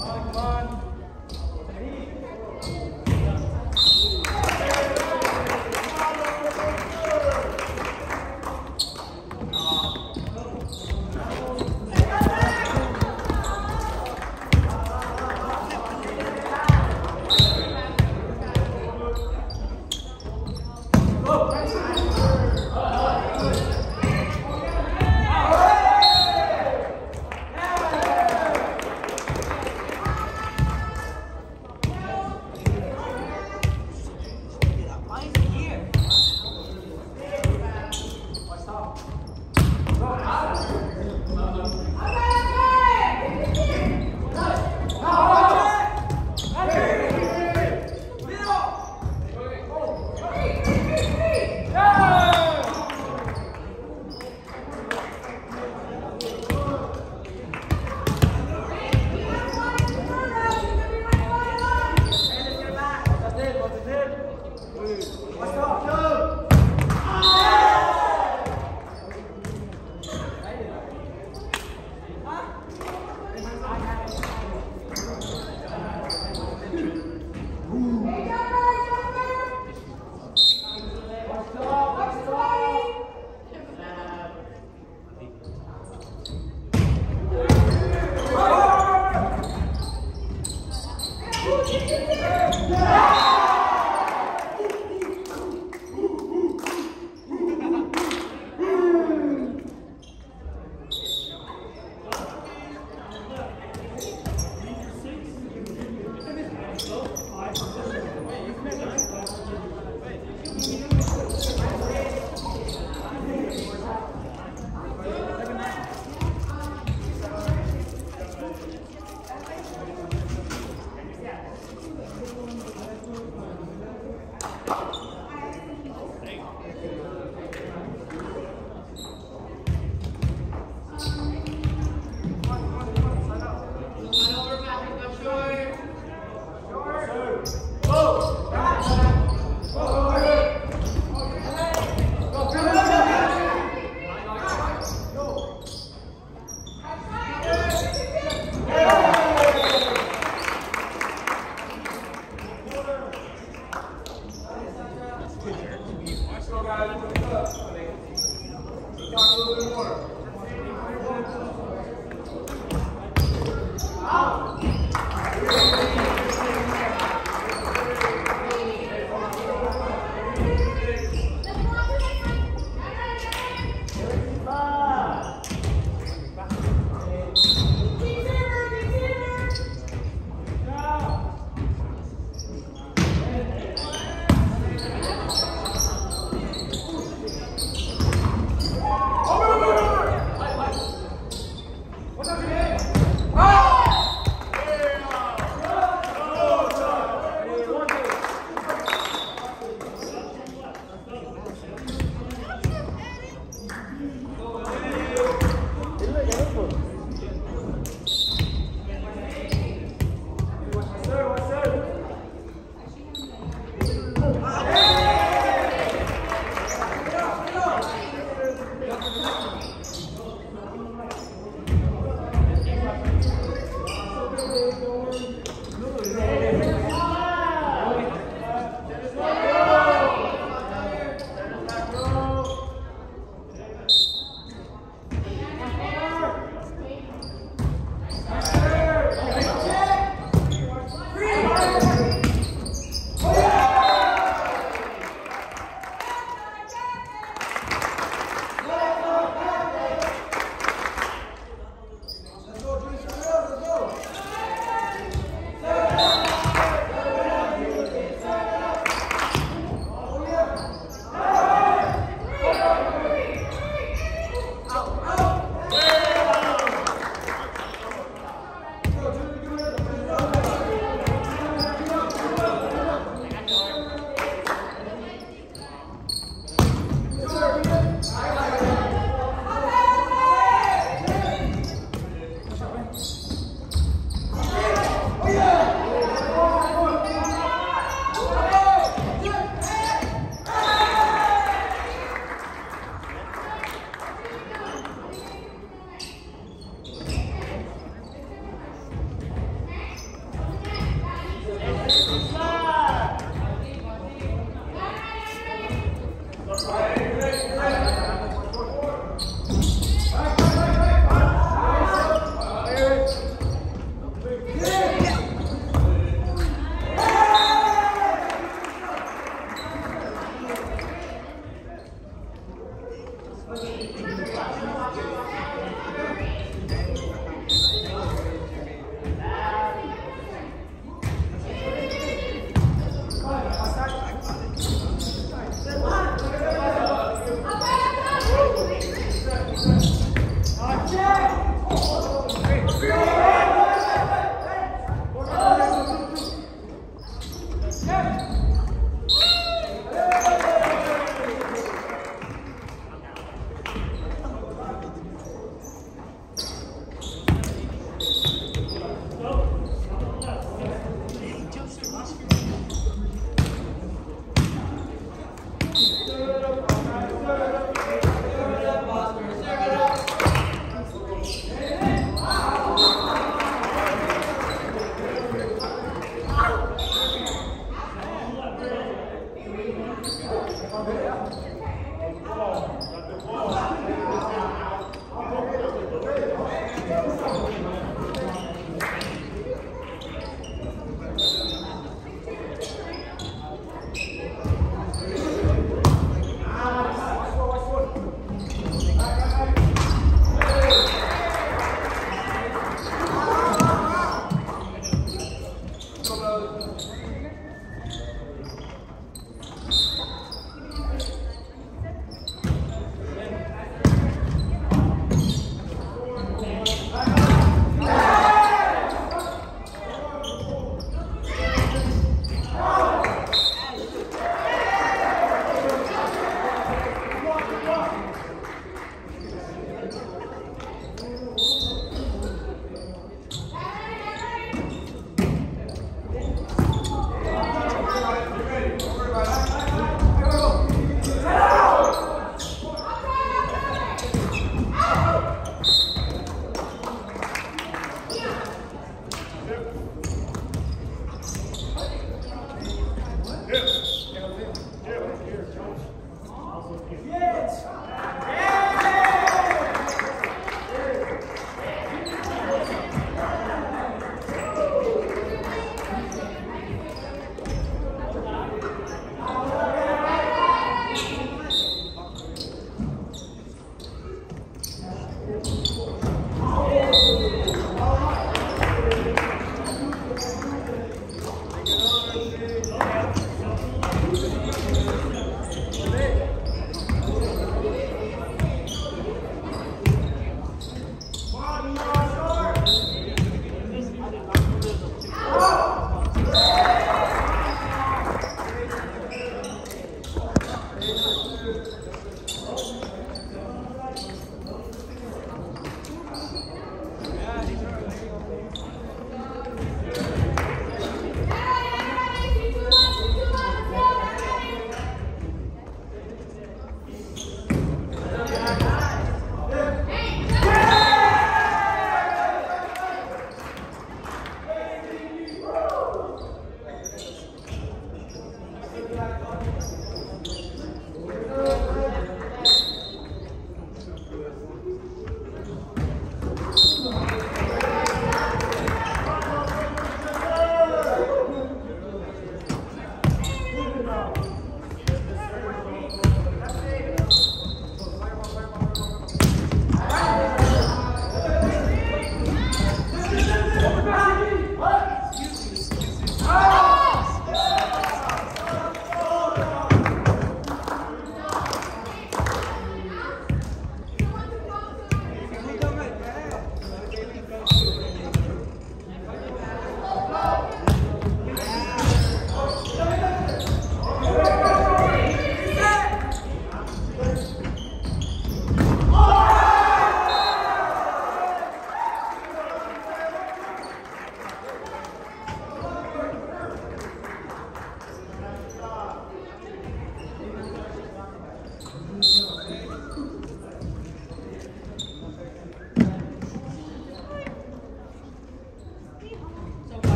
Come on, come on. Bye.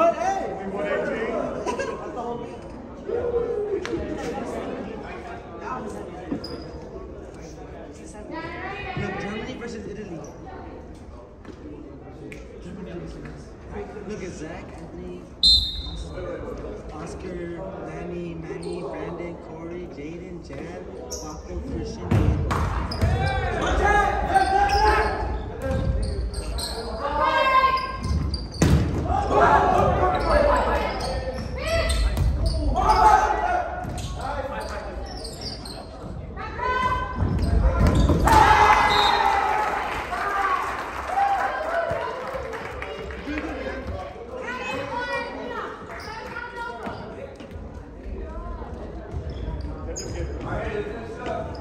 what We won 18. Germany versus Italy. Look at Zach, Anthony, Oscar, Lanny, Manny, Brandon, Corey, Jaden, Jad, Paco, Christian, Ian. Exactly, it's opposite. Look at that.